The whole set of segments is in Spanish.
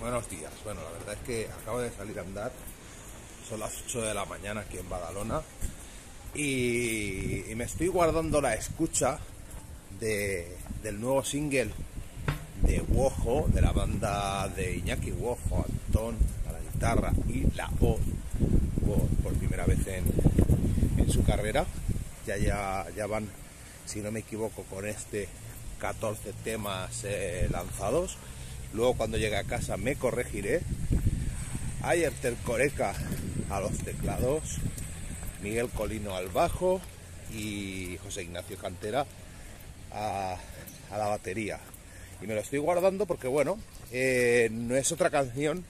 buenos días. Bueno, la verdad es que acabo de salir a andar. Son las 8 de la mañana aquí en Badalona. Y, me estoy guardando la escucha del nuevo single de Wojo, de la banda de Iñaki Wojo, Antón a la guitarra y la voz por, primera vez en, su carrera. Ya, ya, ya van, si no me equivoco, con este 14 temas eh, lanzados. Luego cuando llegue a casa me corregiré. Ayerter Coreca a los teclados, Miguel Colino al bajo y José Ignacio Cantera a, la batería. Y me lo estoy guardando porque, bueno, eh, no es otra canción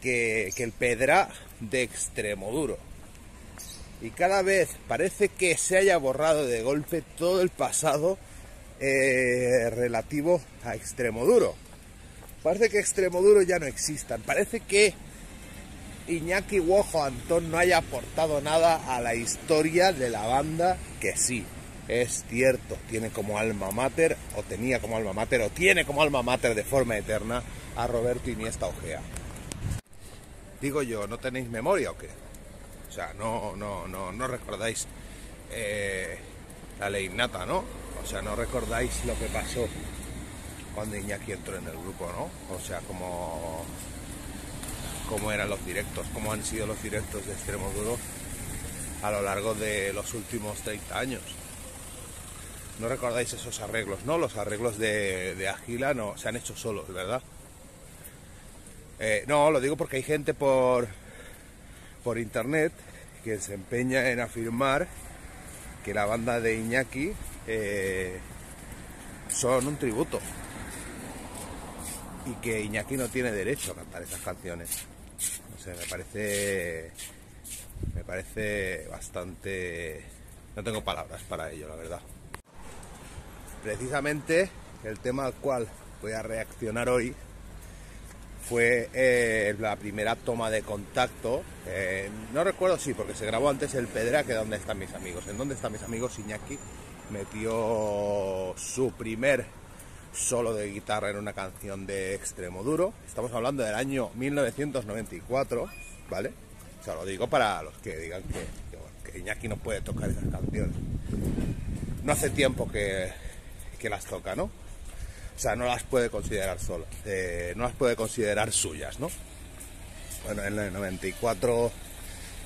que, el Pedra de extremo duro. Y cada vez parece que se haya borrado de golpe todo el pasado eh, relativo a extremo duro. Parece que Extremoduro ya no existan. Parece que Iñaki Wojo Antón no haya aportado nada a la historia de la banda, que sí, es cierto, tiene como alma mater, o tenía como alma mater, o tiene como alma mater de forma eterna a Roberto Iniesta Ojea. Digo yo, ¿no tenéis memoria o qué? O sea, no, no, no, no recordáis eh, la ley innata, ¿no? O sea, no recordáis lo que pasó cuando Iñaki entró en el grupo, ¿no? O sea, como cómo eran los directos, cómo han sido los directos de Extremo Duro a lo largo de los últimos 30 años. No recordáis esos arreglos, ¿no? Los arreglos de, de Agila no se han hecho solos, ¿verdad? Eh, no, lo digo porque hay gente por, por internet que se empeña en afirmar que la banda de Iñaki eh, son un tributo y que Iñaki no tiene derecho a cantar esas canciones. O sea, me parece. Me parece bastante. No tengo palabras para ello, la verdad. Precisamente el tema al cual voy a reaccionar hoy fue eh, la primera toma de contacto. Eh, no recuerdo si, porque se grabó antes el Pedra que ¿Dónde están mis amigos? ¿En dónde están mis amigos? Iñaki metió su primer solo de guitarra en una canción de extremo duro. Estamos hablando del año 1994, ¿vale? O sea, lo digo para los que digan que, Iñaki no puede tocar esas canciones. No hace tiempo que, las toca, ¿no? O sea, no las puede considerar solo, eh, no las puede considerar suyas, ¿no? Bueno, en el 94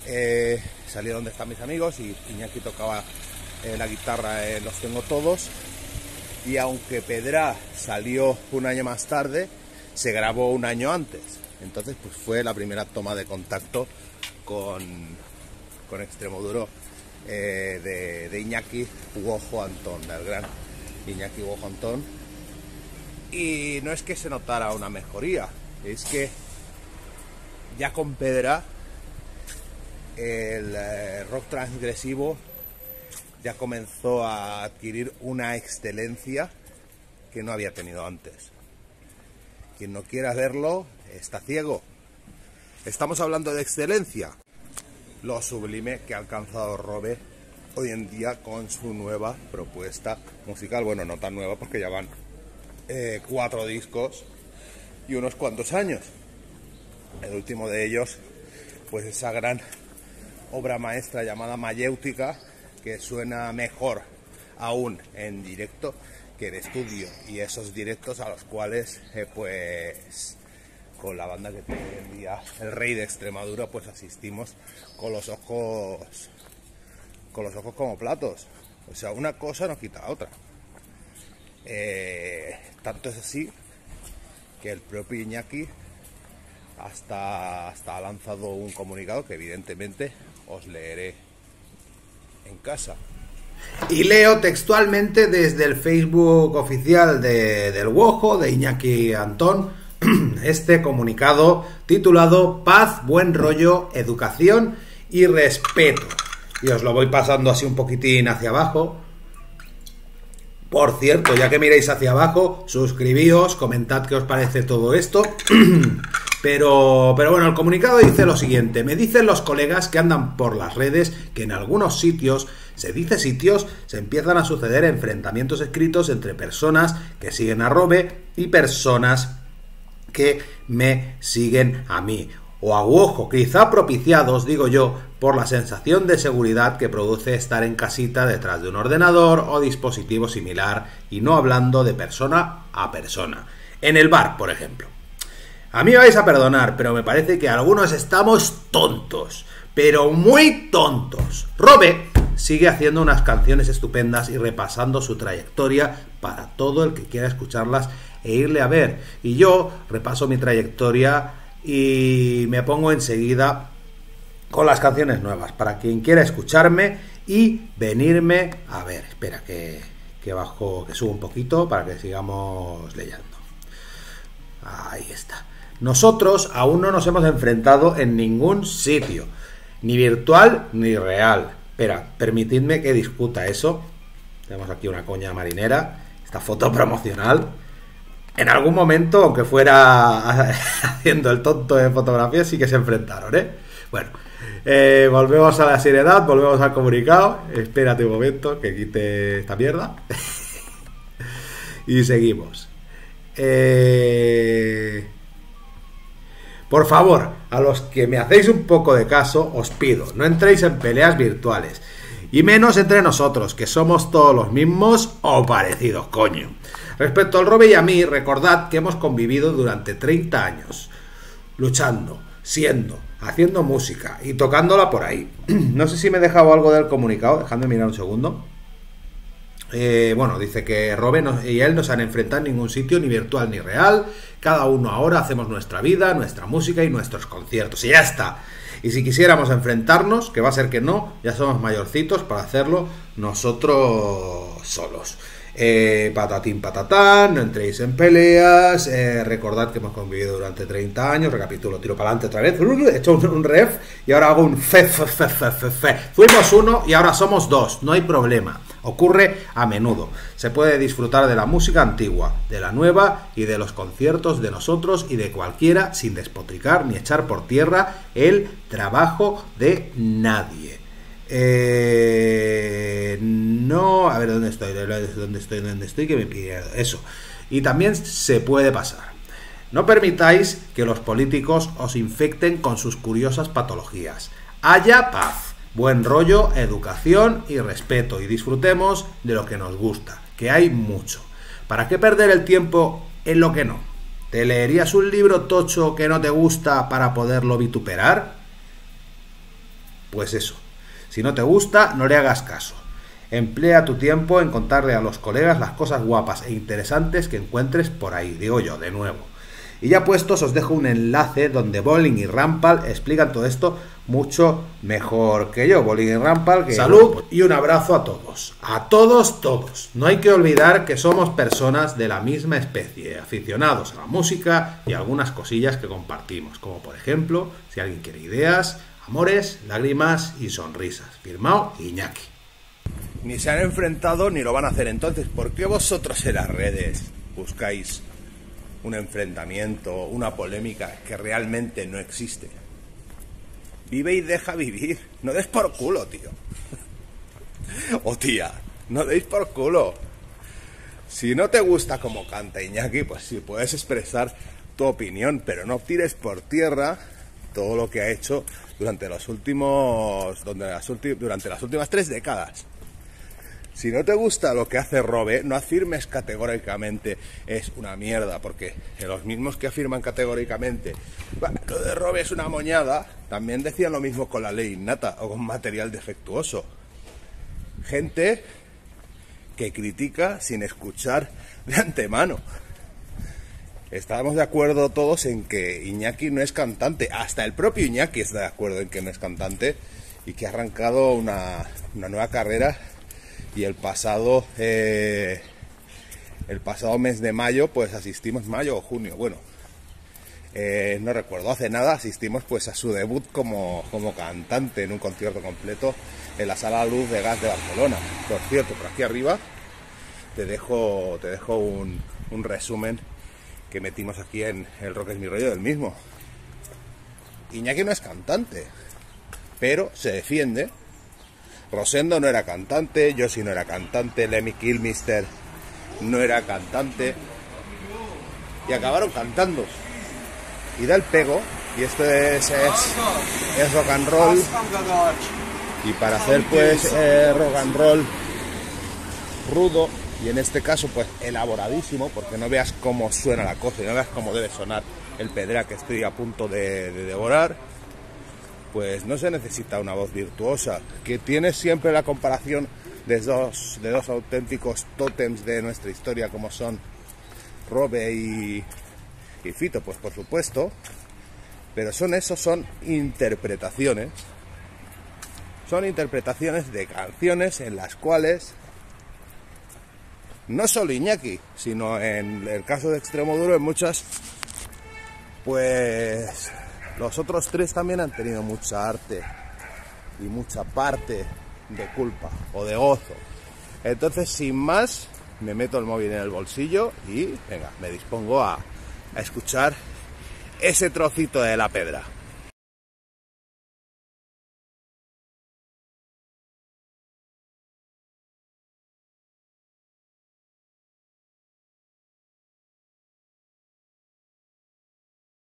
eh, salí donde están mis amigos y Iñaki tocaba eh, la guitarra Los Tengo Todos y aunque Pedra salió un año más tarde, se grabó un año antes. Entonces, pues fue la primera toma de contacto con, con Extremoduro eh, de, Iñaki Huojo Antón, del gran Iñaki Huojo Antón. Y no es que se notara una mejoría, es que ya con Pedra el eh, rock transgresivo ya comenzó a adquirir una excelencia que no había tenido antes. Quien no quiera verlo está ciego. Estamos hablando de excelencia. Lo sublime que ha alcanzado Robe hoy en día con su nueva propuesta musical. Bueno, no tan nueva porque ya van eh, cuatro discos y unos cuantos años. El último de ellos, pues esa gran obra maestra llamada Mayéutica, que suena mejor aún en directo que en estudio. Y esos directos a los cuales eh, pues con la banda que tiene hoy día el rey de Extremadura pues asistimos con los ojos con los ojos como platos. O sea una cosa no quita la otra. Eh, tanto es así que el propio Iñaki hasta, hasta ha lanzado un comunicado que evidentemente os leeré en casa. Y leo textualmente desde el Facebook oficial de, del Wojo, de Iñaki Antón, este comunicado titulado Paz, buen rollo, educación y respeto. Y os lo voy pasando así un poquitín hacia abajo. Por cierto, ya que miréis hacia abajo, suscribíos, comentad qué os parece todo esto. Pero, pero bueno, el comunicado dice lo siguiente. Me dicen los colegas que andan por las redes que en algunos sitios, se dice sitios, se empiezan a suceder enfrentamientos escritos entre personas que siguen a Robe y personas que me siguen a mí. O a ojo, quizá propiciados, digo yo, por la sensación de seguridad que produce estar en casita detrás de un ordenador o dispositivo similar y no hablando de persona a persona. En el bar, por ejemplo. A mí vais a perdonar, pero me parece que algunos estamos tontos, pero muy tontos. Robe sigue haciendo unas canciones estupendas y repasando su trayectoria para todo el que quiera escucharlas e irle a ver. Y yo repaso mi trayectoria y me pongo enseguida con las canciones nuevas para quien quiera escucharme y venirme a ver. Espera que, que bajo, que subo un poquito para que sigamos leyendo. Ahí está. Nosotros aún no nos hemos enfrentado en ningún sitio, ni virtual ni real. Espera, permitidme que discuta eso. Tenemos aquí una coña marinera, esta foto promocional. En algún momento, aunque fuera haciendo el tonto de fotografía, sí que se enfrentaron, ¿eh? Bueno, eh, volvemos a la seriedad, volvemos al comunicado. Espérate un momento que quite esta mierda. y seguimos. Eh... Por favor, a los que me hacéis un poco de caso, os pido, no entréis en peleas virtuales. Y menos entre nosotros, que somos todos los mismos o parecidos, coño. Respecto al Robe y a mí, recordad que hemos convivido durante 30 años, luchando, siendo, haciendo música y tocándola por ahí. no sé si me he dejado algo del comunicado, dejadme mirar un segundo. Eh, bueno, dice que Robin y él no se han enfrentado en ningún sitio, ni virtual ni real. Cada uno ahora hacemos nuestra vida, nuestra música y nuestros conciertos. Y ya está. Y si quisiéramos enfrentarnos, que va a ser que no, ya somos mayorcitos para hacerlo nosotros solos. Eh, patatín patatán, no entréis en peleas, eh, recordad que hemos convivido durante 30 años, recapitulo, tiro para adelante otra vez, he hecho un, ref y ahora hago un fe, fe, fe, fe, fe. Fuimos uno y ahora somos dos, no hay problema. Ocurre a menudo. Se puede disfrutar de la música antigua, de la nueva y de los conciertos de nosotros y de cualquiera sin despotricar ni echar por tierra el trabajo de nadie. Eh, no, a ver dónde estoy, dónde estoy, dónde estoy, que me pierdo. Eso. Y también se puede pasar. No permitáis que los políticos os infecten con sus curiosas patologías. Haya paz buen rollo, educación y respeto y disfrutemos de lo que nos gusta, que hay mucho. ¿Para qué perder el tiempo en lo que no? ¿Te leerías un libro tocho que no te gusta para poderlo vituperar? Pues eso. Si no te gusta, no le hagas caso. Emplea tu tiempo en contarle a los colegas las cosas guapas e interesantes que encuentres por ahí, digo yo, de nuevo. Y ya puestos, os dejo un enlace donde Bowling y Rampal explican todo esto mucho mejor que yo. Bowling y Rampal, salud y un abrazo a todos. A todos, todos. No hay que olvidar que somos personas de la misma especie, aficionados a la música y algunas cosillas que compartimos, como por ejemplo, si alguien quiere ideas, amores, lágrimas y sonrisas. Firmado Iñaki. Ni se han enfrentado ni lo van a hacer entonces. ¿Por qué vosotros en las redes buscáis un enfrentamiento, una polémica que realmente no existe. Vive y deja vivir. No des por culo, tío. o tía, no deis por culo. Si no te gusta como canta Iñaki, pues sí, puedes expresar tu opinión, pero no tires por tierra todo lo que ha hecho durante últimos, durante las últimas tres décadas. Si no te gusta lo que hace Robe, no afirmes categóricamente es una mierda, porque los mismos que afirman categóricamente lo de Robe es una moñada, también decían lo mismo con la ley innata o con material defectuoso. Gente que critica sin escuchar de antemano. Estábamos de acuerdo todos en que Iñaki no es cantante, hasta el propio Iñaki está de acuerdo en que no es cantante y que ha arrancado una, una nueva carrera y el pasado eh, el pasado mes de mayo pues asistimos mayo o junio bueno eh, no recuerdo hace nada asistimos pues a su debut como, como cantante en un concierto completo en la sala Luz de Gas de Barcelona. Por cierto por aquí arriba te dejo te dejo un, un resumen que metimos aquí en el Rock es mi rollo del mismo. Iñaki no es cantante pero se defiende Rosendo no era cantante, Josie no era cantante, Lemmy Kilmister no era cantante. Y acabaron cantando. y da el pego. Y esto es, es, rock and roll. Y para hacer pues eh, rock and roll rudo y en este caso pues elaboradísimo, porque no veas cómo suena la cosa y no veas cómo debe sonar el pedra que estoy a punto de devorar, pues no se necesita una voz virtuosa, que tiene siempre la comparación de dos, de dos auténticos tótems de nuestra historia como son Robe y, y Fito, pues por supuesto, pero son eso, son interpretaciones, son interpretaciones de canciones en las cuales no solo Iñaki, sino en el caso de Extremo Duro, en muchas, pues los otros tres también han tenido mucha arte y mucha parte de culpa o de gozo. Entonces, sin más, me meto el móvil en el bolsillo y venga, me dispongo a, a escuchar ese trocito de la pedra.